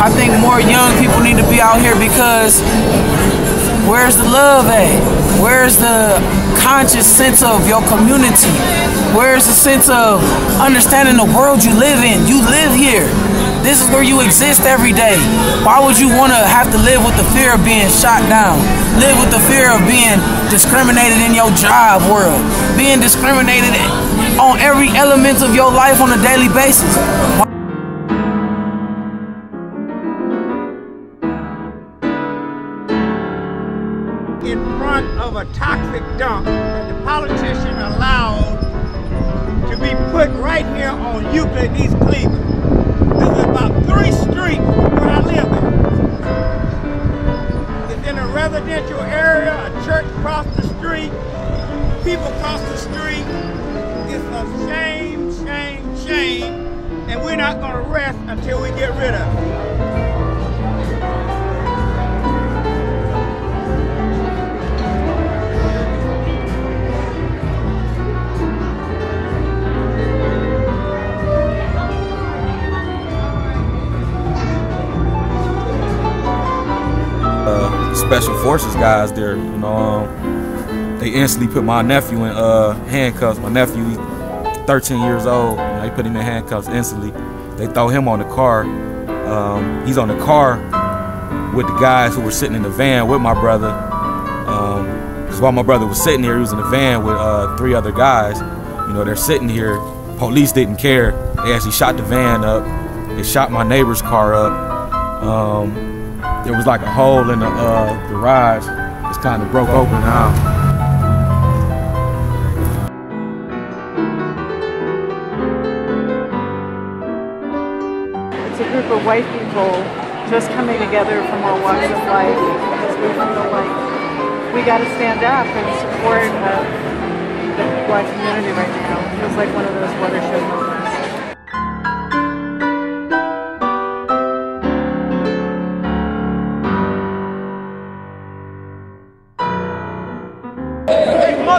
I think more young people need to be out here because where's the love at? Where's the conscious sense of your community? Where's the sense of understanding the world you live in? You live here. This is where you exist every day. Why would you want to have to live with the fear of being shot down? Live with the fear of being discriminated in your job world, being discriminated on every element of your life on a daily basis. Of a toxic dump that the politician allowed to be put right here on Euclid, East Cleveland. This is about three streets where I live in. It's in a residential area, a church across the street, people across the street. It's a shame, shame, shame, and we're not gonna rest until we get rid of it. Special forces guys there. You know, um, they instantly put my nephew in uh, handcuffs. My nephew, he's 13 years old. You know, they put him in handcuffs instantly. They throw him on the car. Um, he's on the car with the guys who were sitting in the van with my brother. Because while my brother was sitting here, he was in the van with uh, three other guys. You know, they're sitting here. Police didn't care. They actually shot the van up. They shot my neighbor's car up. Um, there was like a hole in the uh, garage. It's kind of broke open now. It's a group of white people just coming together from all walks of life because we feel like we got to stand up and support uh, the black community right now. It feels like one of those watershed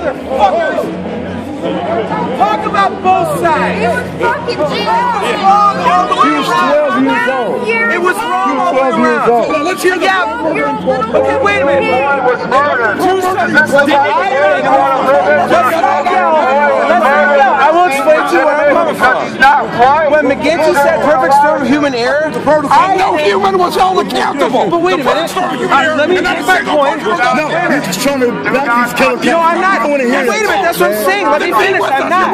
motherfuckers! Talk about both sides! It was fucking Jesus! It was wrong all the way around! years old. It was wrong all the way around! Let's hear the yeah. Okay, wait a minute. was murdered. McGinty said perfect storm of human error, I No human was held accountable. But wait a minute. Let me make my point. No, you're just trying to back these killer No, I'm not. I Wait a minute. That's what I'm saying. Let me finish. I'm not.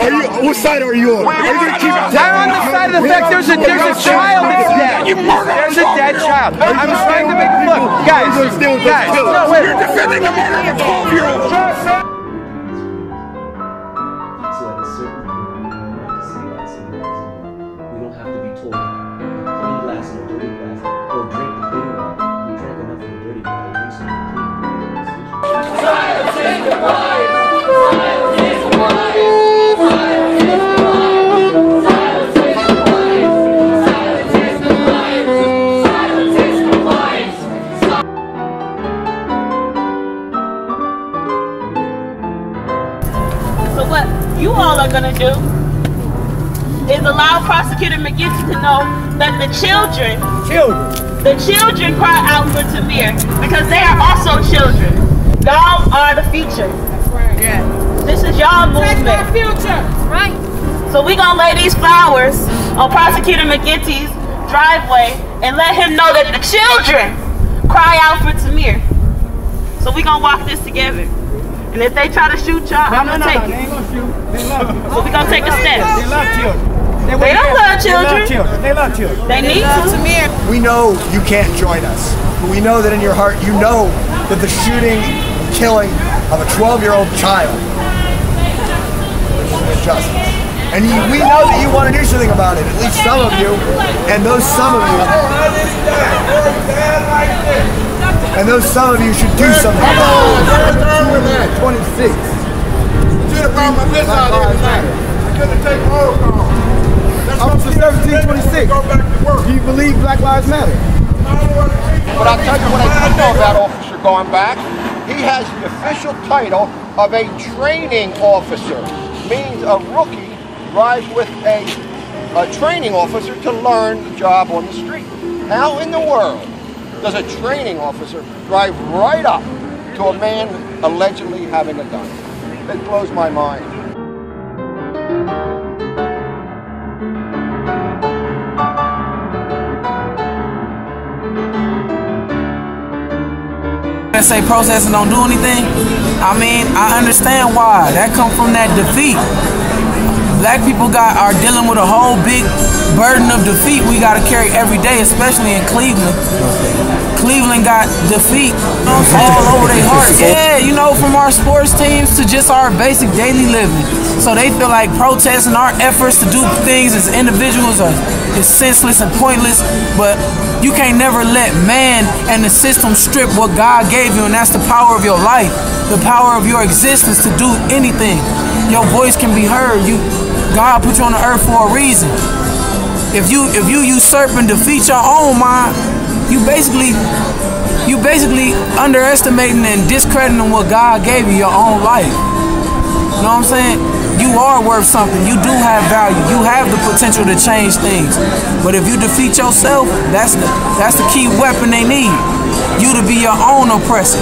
Are you? What side are you on? Are you keep? I'm on the side of the fact there's a there's a child that's dead. There's a dead child. I'm trying to make look, guys, guys. No, wait. You're defending the murder of a 12 you all are gonna do is allow Prosecutor McGinty to know that the children, children, the children cry out for Tamir because they are also children. Y'all are the future. Right. Yeah. This is y'all movement. future, right? So we gonna lay these flowers on Prosecutor McGinty's driveway and let him know that the children cry out for Tamir. So we gonna walk this together. And if they try to shoot y'all, I'm gonna take it. So we gonna take a step. They love children. They don't love They children. love children. They love children. They need to. We know you can't join us, but we know that in your heart you know that the shooting and killing of a 12 year old child is an injustice. And you, we know that you want to do something about it, at least some of you, and those some of you, and those some of you should do something about it. 1726. Go back to work. Do you believe Black Lives Matter? But I'll tell you what I do know about that Officer Garmback. He has the official title of a training officer. Means a rookie drives with a a training officer to learn the job on the street. How in the world does a training officer drive right up to a man allegedly having a gun? It blows my mind. That say protesting don't do anything, I mean, I understand why. That come from that defeat. Black people got are dealing with a whole big burden of defeat we gotta carry every day, especially in Cleveland. Cleveland got defeat all over their hearts. Yeah, you know, from our sports teams to just our basic daily living. So they feel like protesting our efforts to do things as individuals are is senseless and pointless. But you can't never let man and the system strip what God gave you, and that's the power of your life, the power of your existence to do anything. Your voice can be heard. You God put you on the earth for a reason. If you if you usurp and defeat your own mind, you basically you basically underestimating and discrediting what God gave you your own life. You know what I'm saying? You are worth something. You do have value. You have the potential to change things. But if you defeat yourself, that's the that's the key weapon they need. You to be your own oppressor.